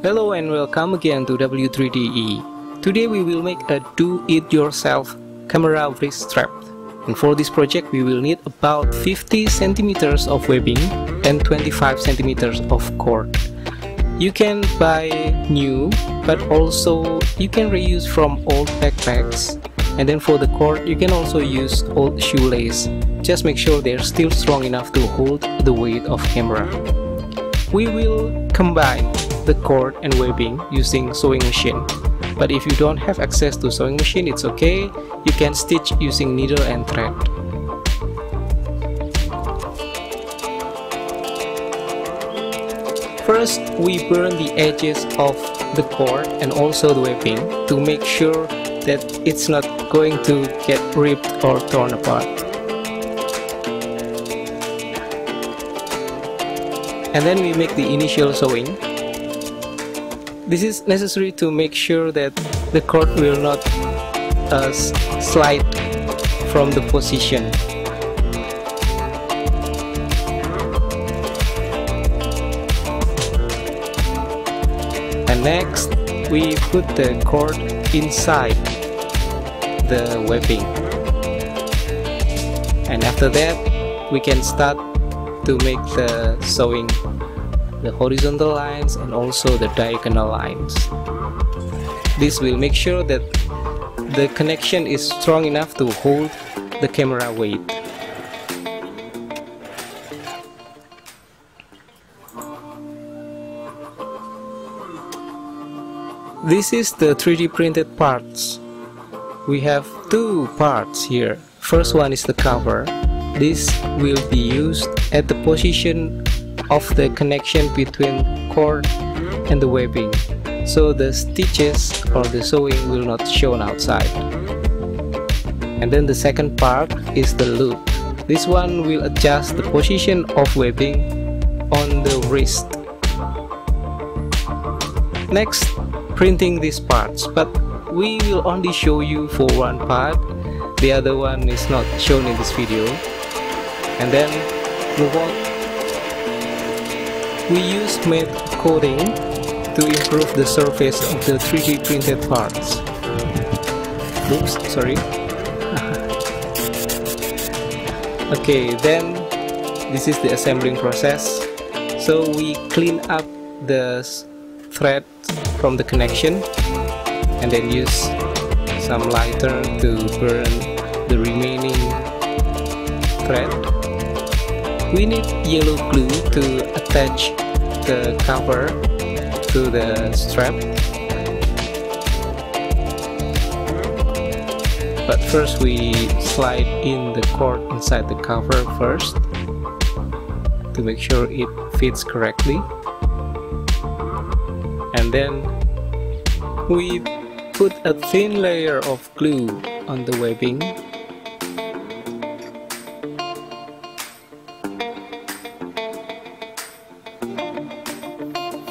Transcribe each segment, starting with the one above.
Hello and welcome again to W3DE. Today we will make a do-it-yourself camera wrist strap. And for this project we will need about 50 centimeters of webbing and 25 centimeters of cord. You can buy new, but also you can reuse from old backpacks. And then for the cord, you can also use old shoelace. Just make sure they're still strong enough to hold the weight of camera. We will combine the cord and webbing using sewing machine. But if you don't have access to sewing machine, it's okay. You can stitch using needle and thread. First, we burn the edges of the cord and also the webbing to make sure that it's not going to get ripped or torn apart. And then we make the initial sewing. This is necessary to make sure that the cord will not uh, slide from the position. And next we put the cord inside the webbing. And after that we can start to make the sewing the horizontal lines and also the diagonal lines this will make sure that the connection is strong enough to hold the camera weight This is the 3D printed parts. We have two parts here. First one is the cover. This will be used at the position of the connection between cord and the webbing. So the stitches or the sewing will not show outside. And then the second part is the loop. This one will adjust the position of webbing on the wrist. Next, printing these parts but we will only show you for one part the other one is not shown in this video and then move on we use matte coating to improve the surface of the 3D printed parts. Oops sorry. Okay then this is the assembling process. So we clean up the thread from the connection and then use some lighter to burn the remaining thread we need yellow glue to attach the cover to the strap. But first we slide in the cord inside the cover first to make sure it fits correctly. And then we put a thin layer of glue on the webbing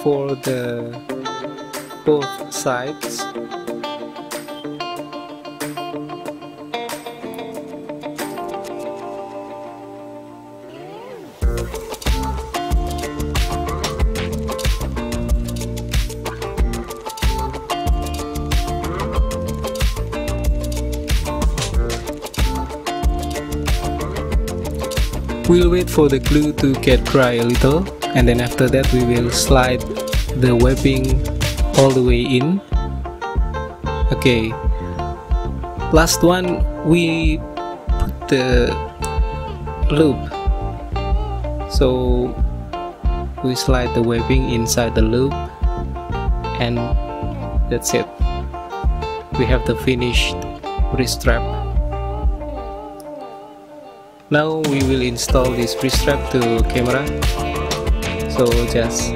for the both sides. We'll wait for the glue to get dry a little and then after that we will slide the webbing all the way in. Okay, last one we put the loop. So we slide the webbing inside the loop and that's it. We have the finished wrist strap. Now we will install this wrist strap to camera. So just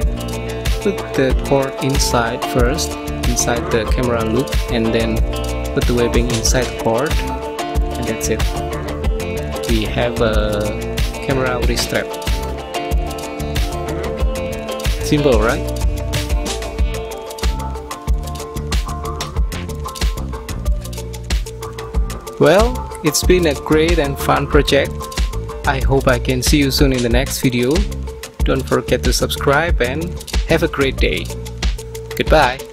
put the cord inside first, inside the camera loop and then put the webbing inside cord and that's it. We have a camera wrist strap. Simple, right? Well, it's been a great and fun project. I hope I can see you soon in the next video. Don't forget to subscribe and have a great day. Goodbye.